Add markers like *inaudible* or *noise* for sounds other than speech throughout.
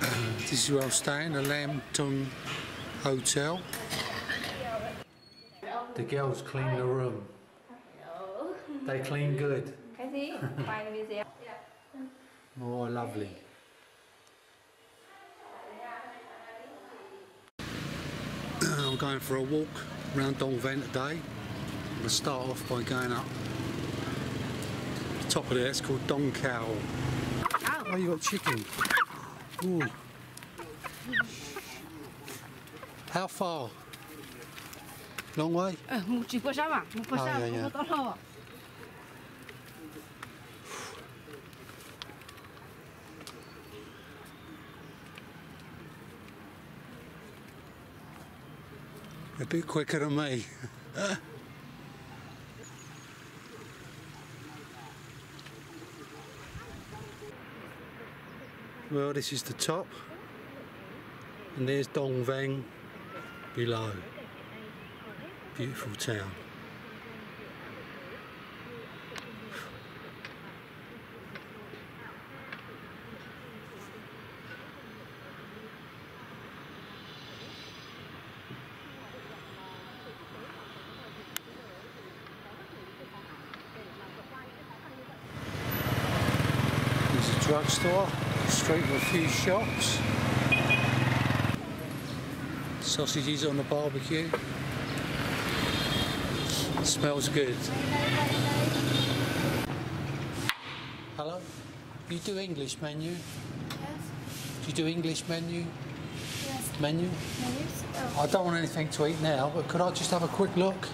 this is where I'm staying, the Lam Tung Hotel. The girls clean the room. They clean good. Cái gì? Quay video. Oh, lovely. *clears throat* I'm going for a walk around Dong Van today. I'm going to start off by going up the top of there. It's called Dong Cow. Oh, you got chicken. Ooh. How far? Long way? Ờ, một chỉ có sao à? Một có sao? dạ, Không dạ. có. A bit quicker than me. *laughs* well, this is the top, and there's Dong Van below. Beautiful town. A drugstore, street with a few shops. Sausages on the barbecue. Smells good. Hello? You do English menu? Yes. Do you do English menu? Yes. Menu? Menus? Oh. I don't want anything to eat now, but could I just have a quick look?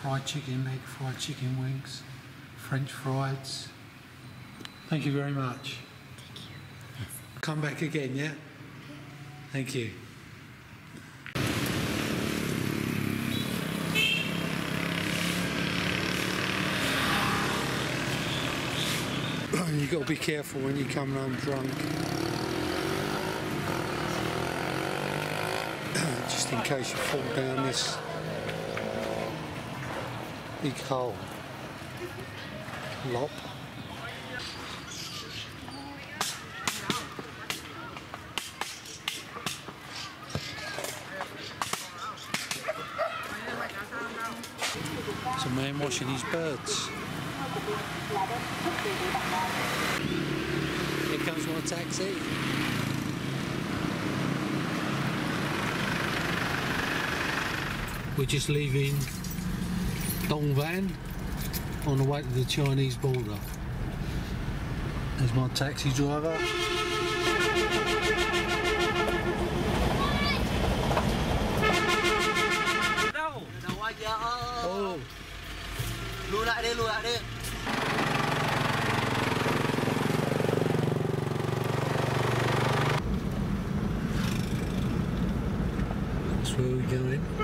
Fried chicken, egg fried chicken wings, French fries. Thank you very much. Thank you. Come back again, yeah? Thank you. *clears throat* You've got to be careful when you come home drunk. *clears throat* just in case you fall down this big hole. Lop. It's a man washing his birds. Here comes my taxi. We're just leaving Dong Van on the way to the Chinese border. There's my taxi driver. đâu đâu ai kìa ờ, Oh, lùi lại đi lùi lại đi. That's where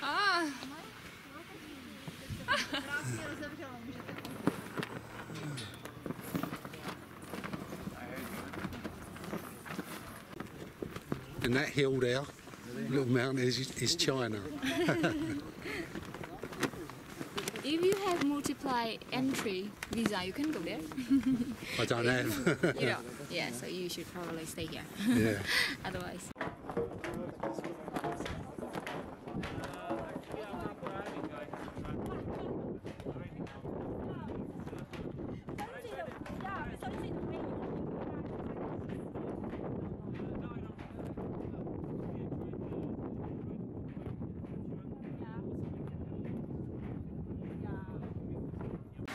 and that hill there, little mountain, is, is China. If you have multiply entry visa, you can go there. I don't have. you know, *laughs* yeah. So you should probably stay here. yeah. *laughs* Otherwise,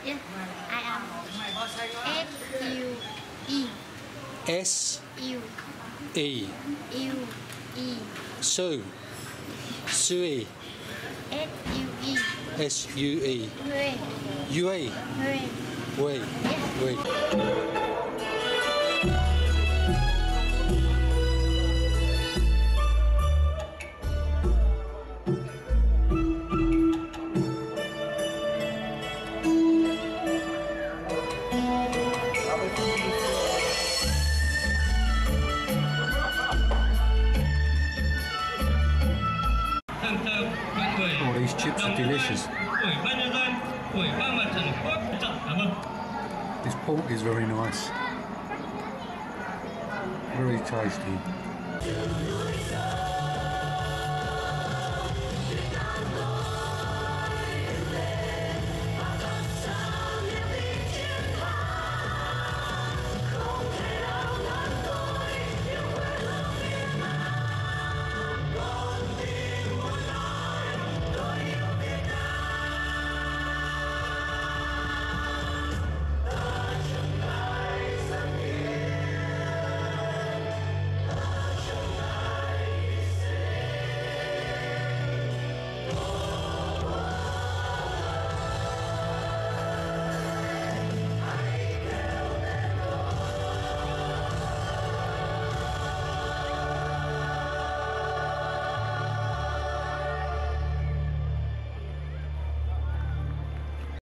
Yeah, I am. S yêu E. Yêu y Su. Sui. S u S U E. Huê Wei ơn. This pork is very nice Very tasty